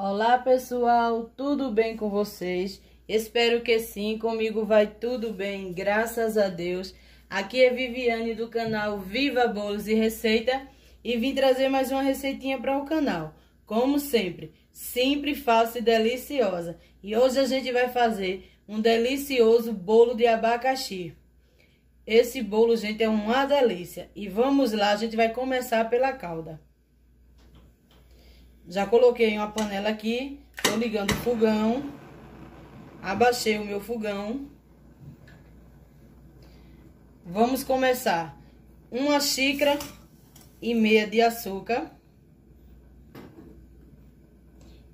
Olá pessoal, tudo bem com vocês? Espero que sim, comigo vai tudo bem, graças a Deus. Aqui é Viviane do canal Viva Bolos e Receita e vim trazer mais uma receitinha para o canal. Como sempre, simples, fácil e deliciosa. E hoje a gente vai fazer um delicioso bolo de abacaxi. Esse bolo, gente, é uma delícia. E vamos lá, a gente vai começar pela calda. Já coloquei uma panela aqui, tô ligando o fogão. Abaixei o meu fogão. Vamos começar. Uma xícara e meia de açúcar.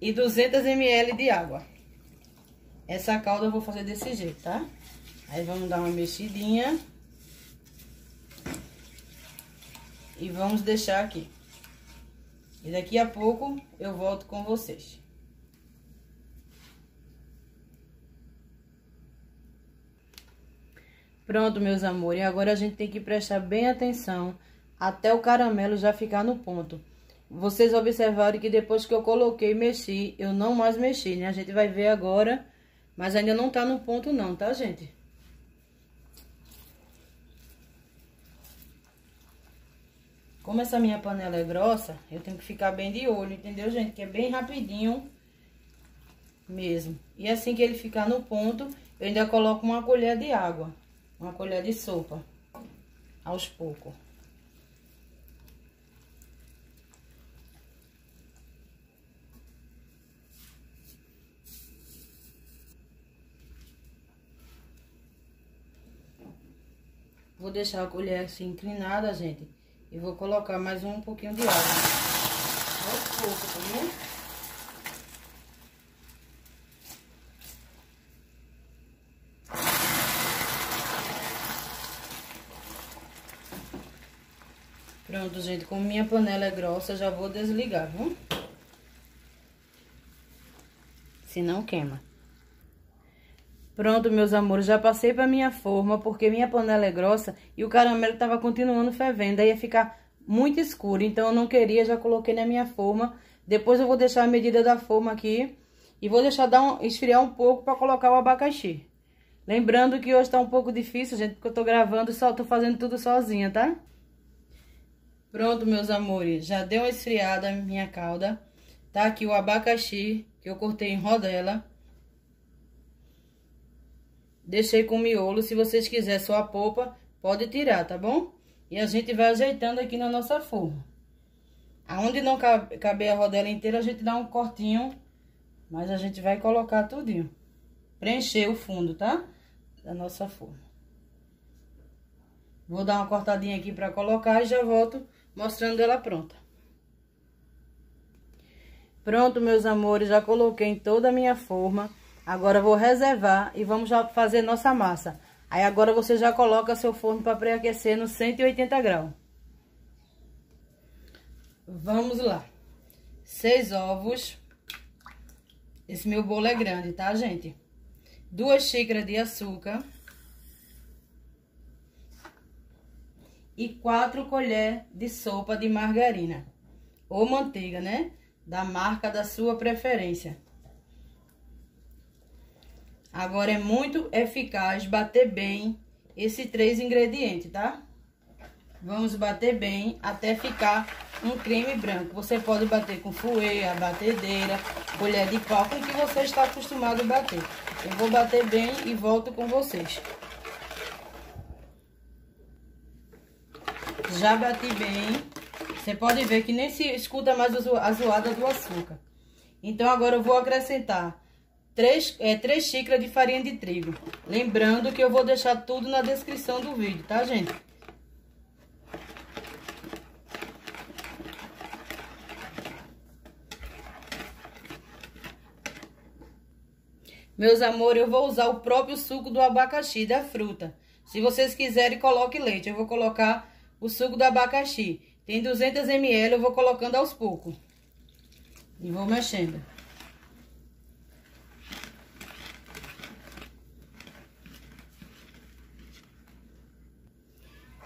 E 200 ml de água. Essa calda eu vou fazer desse jeito, tá? Aí vamos dar uma mexidinha. E vamos deixar aqui. E daqui a pouco eu volto com vocês. Pronto, meus amores. Agora a gente tem que prestar bem atenção até o caramelo já ficar no ponto. Vocês observaram que depois que eu coloquei e mexi, eu não mais mexi, né? A gente vai ver agora, mas ainda não tá no ponto não, tá, gente? Como essa minha panela é grossa, eu tenho que ficar bem de olho, entendeu, gente? Que é bem rapidinho mesmo. E assim que ele ficar no ponto, eu ainda coloco uma colher de água. Uma colher de sopa. Aos poucos. Vou deixar a colher assim inclinada, gente. E vou colocar mais um pouquinho de água. Tá? Pronto, gente, como minha panela é grossa, já vou desligar, viu? Se não queima. Pronto, meus amores, já passei para minha forma, porque minha panela é grossa e o caramelo estava continuando fervendo, aí ia ficar muito escuro, então eu não queria, já coloquei na minha forma. Depois eu vou deixar a medida da forma aqui e vou deixar dar um, esfriar um pouco para colocar o abacaxi. Lembrando que hoje tá um pouco difícil, gente, porque eu tô gravando e só tô fazendo tudo sozinha, tá? Pronto, meus amores, já deu uma esfriada minha calda. Tá aqui o abacaxi que eu cortei em rodela. Deixei com miolo, se vocês quiserem só a polpa, pode tirar, tá bom? E a gente vai ajeitando aqui na nossa forma. Aonde não caber a rodela inteira, a gente dá um cortinho, mas a gente vai colocar tudinho. Preencher o fundo, tá? Da nossa forma. Vou dar uma cortadinha aqui pra colocar e já volto mostrando ela pronta. Pronto, meus amores, já coloquei em toda a minha forma. Agora vou reservar e vamos já fazer nossa massa. Aí agora você já coloca seu forno para pré-aquecer no 180 graus. Vamos lá. Seis ovos. Esse meu bolo é grande, tá, gente? Duas xícaras de açúcar. E quatro colheres de sopa de margarina. Ou manteiga, né? Da marca da sua preferência. Agora é muito eficaz bater bem esses três ingredientes, tá? Vamos bater bem até ficar um creme branco. Você pode bater com fouet, a batedeira, colher de pau, com o que você está acostumado a bater. Eu vou bater bem e volto com vocês. Já bati bem. Você pode ver que nem se escuta mais a zoada do açúcar. Então, agora eu vou acrescentar 3, é, 3 xícaras de farinha de trigo. Lembrando que eu vou deixar tudo na descrição do vídeo, tá, gente? Meus amores, eu vou usar o próprio suco do abacaxi, da fruta. Se vocês quiserem, coloque leite. Eu vou colocar o suco do abacaxi. Tem 200 ml, eu vou colocando aos poucos. E vou mexendo.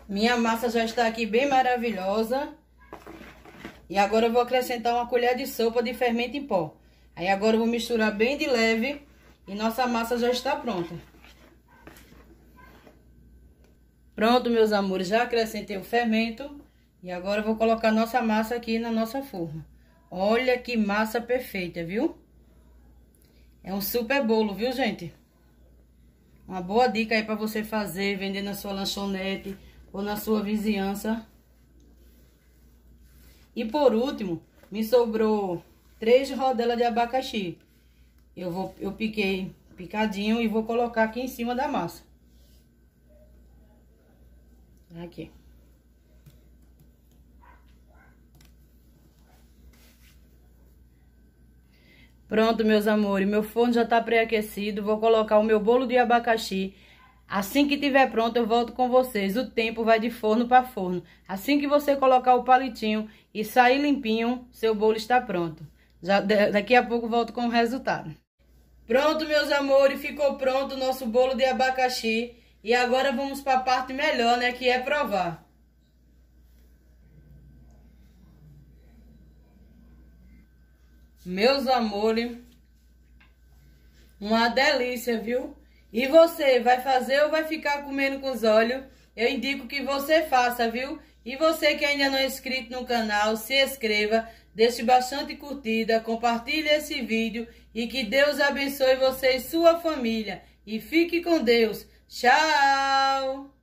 Minha massa já está aqui bem maravilhosa. E agora eu vou acrescentar uma colher de sopa de fermento em pó. Aí agora eu vou misturar bem de leve e nossa massa já está pronta. Pronto, meus amores, já acrescentei o fermento. E agora eu vou colocar nossa massa aqui na nossa forma. Olha que massa perfeita, viu? É um super bolo, viu, gente? Uma boa dica aí para você fazer, vender na sua lanchonete ou na sua vizinhança. E por último, me sobrou três rodelas de abacaxi. Eu vou eu piquei picadinho e vou colocar aqui em cima da massa. Aqui. Pronto, meus amores, meu forno já tá pré-aquecido. Vou colocar o meu bolo de abacaxi. Assim que tiver pronto, eu volto com vocês. O tempo vai de forno para forno. Assim que você colocar o palitinho e sair limpinho, seu bolo está pronto. Já, daqui a pouco volto com o resultado. Pronto, meus amores, ficou pronto o nosso bolo de abacaxi. E agora vamos para a parte melhor, né, que é provar. Meus amores, uma delícia, viu? E você, vai fazer ou vai ficar comendo com os olhos? Eu indico que você faça, viu? E você que ainda não é inscrito no canal, se inscreva, deixe bastante curtida, compartilhe esse vídeo e que Deus abençoe você e sua família. E fique com Deus. Tchau!